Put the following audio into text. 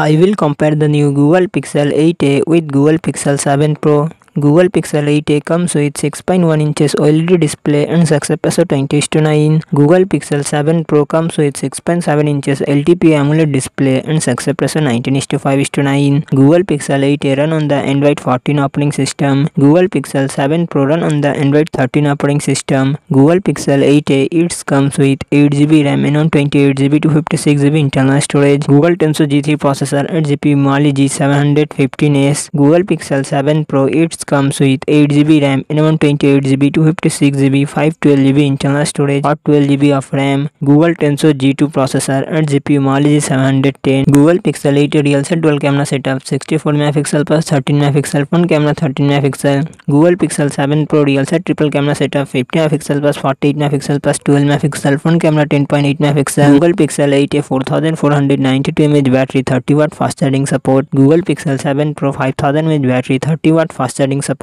I will compare the new Google Pixel 8a with Google Pixel 7 Pro. Google Pixel 8a comes with 6.1 inches OLED display and success ratio 20 to 9. Google Pixel 7 Pro comes with 6.7 inches LTP AMOLED display and success ratio 19 to 5 to 9. Google Pixel 8a run on the Android 14 operating system. Google Pixel 7 Pro run on the Android 13 operating system. Google Pixel 8a it comes with 8GB RAM and 128GB to 56GB internal storage. Google Tensor G3 processor and GPU Mali G715S. Google Pixel 7 Pro it comes with 8GB RAM and 128GB to 56GB 512GB internal storage or 12GB of RAM. Google Tensor G2 processor and GPU Mali G710. Google Pixel 8 real set dual camera setup 64 megapixel plus 13 megapixel front camera 13 megapixel. Google Pixel 7 Pro real set triple camera setup 50 megapixel plus 48 megapixel plus 12 megapixel front camera 10.8 megapixel. Google Pixel 8 a 4492 mAh battery 30 watt fast charging support. Google Pixel 7 Pro 5000 mAh battery 30 watt fast charging support